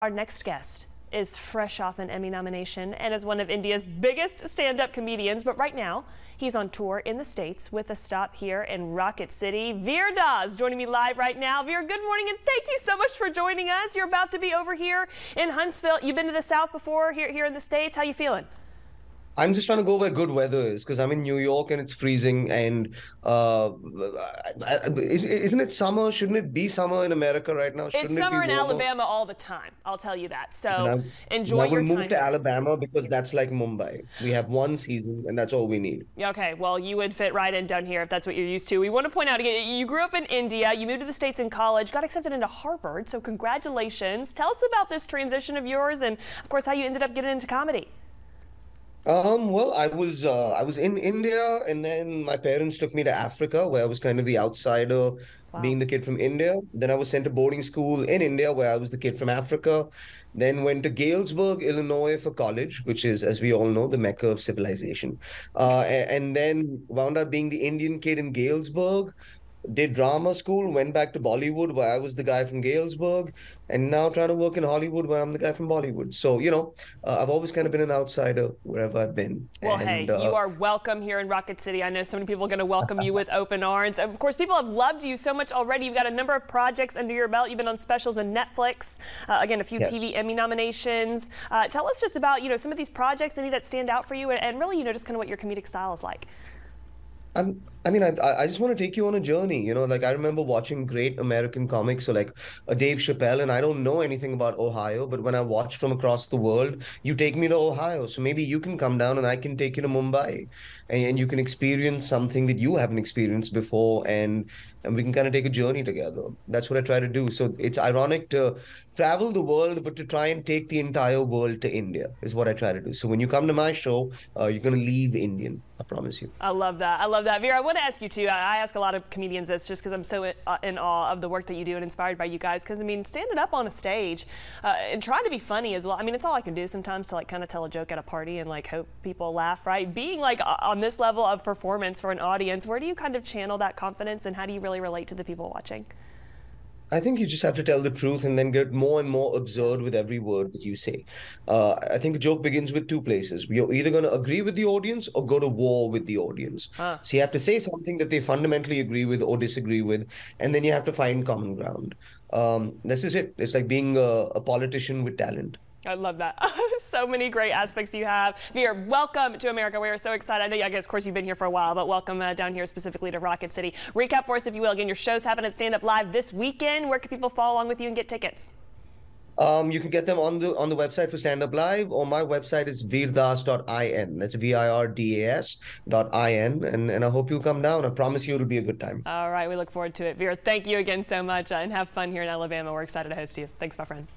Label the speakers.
Speaker 1: Our next guest is fresh off an Emmy nomination and is one of India's biggest stand-up comedians, but right now he's on tour in the States with a stop here in Rocket City. Vir Das joining me live right now. Vir, good morning and thank you so much for joining us. You're about to be over here in Huntsville. You've been to the South before here, here in the States. How you feeling?
Speaker 2: I'm just trying to go where good weather is because I'm in New York and it's freezing. And uh, isn't it summer? Shouldn't it be summer in America right now? Shouldn't
Speaker 1: it's summer
Speaker 2: it
Speaker 1: in Alabama all the time. I'll tell you that. So enjoy
Speaker 2: your
Speaker 1: time.
Speaker 2: move to Alabama because that's like Mumbai. We have one season and that's all we need.
Speaker 1: Okay, well, you would fit right in down here if that's what you're used to. We want to point out again, you grew up in India, you moved to the States in college, got accepted into Harvard, so congratulations. Tell us about this transition of yours and, of course, how you ended up getting into comedy.
Speaker 2: Um, well, I was uh, I was in India, and then my parents took me to Africa, where I was kind of the outsider, wow. being the kid from India. Then I was sent to boarding school in India, where I was the kid from Africa. Then went to Galesburg, Illinois, for college, which is, as we all know, the mecca of civilization. Uh, and then wound up being the Indian kid in Galesburg did drama school, went back to Bollywood where I was the guy from Galesburg, and now trying to work in Hollywood where I'm the guy from Bollywood. So, you know, uh, I've always kind of been an outsider wherever I've been.
Speaker 1: Well, and, hey, uh, you are welcome here in Rocket City. I know so many people are going to welcome you with open arms. Of course, people have loved you so much already. You've got a number of projects under your belt. You've been on specials on Netflix. Uh, again, a few yes. TV Emmy nominations. Uh, tell us just about, you know, some of these projects, any that stand out for you, and, and really, you know, just kind of what your comedic style is like.
Speaker 2: I'm, I mean, I, I just want to take you on a journey. You know, like I remember watching great American comics, so like a Dave Chappelle, and I don't know anything about Ohio, but when I watch from across the world, you take me to Ohio. So maybe you can come down and I can take you to Mumbai, and, and you can experience something that you haven't experienced before, and and we can kind of take a journey together. That's what I try to do. So it's ironic to travel the world, but to try and take the entire world to India is what I try to do. So when you come to my show, uh, you're going to leave Indian. I promise you.
Speaker 1: I love that. I love that. Vir, I want to ask you too. I ask a lot of comedians this just because I'm so uh, in awe of the work that you do and inspired by you guys. Because I mean, standing up on a stage uh, and trying to be funny is, I mean, it's all I can do sometimes to like kind of tell a joke at a party and like hope people laugh, right? Being like on this level of performance for an audience, where do you kind of channel that confidence and how do you really relate to the people watching?
Speaker 2: I think you just have to tell the truth and then get more and more absurd with every word that you say. Uh, I think a joke begins with two places. You're either going to agree with the audience or go to war with the audience. Huh. So you have to say something that they fundamentally agree with or disagree with, and then you have to find common ground. Um, this is it. It's like being a, a politician with talent.
Speaker 1: I love that. so many great aspects you have. Vir, welcome to America. We are so excited. I know, I guess, of course, you've been here for a while, but welcome uh, down here specifically to Rocket City. Recap for us, if you will. Again, your show's happening at Stand Up Live this weekend. Where can people follow along with you and get tickets?
Speaker 2: Um, you can get them on the on the website for Stand Up Live, or my website is virdas.in. That's V-I-R-D-A-S dot I-N, and, and I hope you'll come down. I promise you it'll be a good time.
Speaker 1: All right, we look forward to it. Vir, thank you again so much, uh, and have fun here in Alabama. We're excited to host you. Thanks, my friend.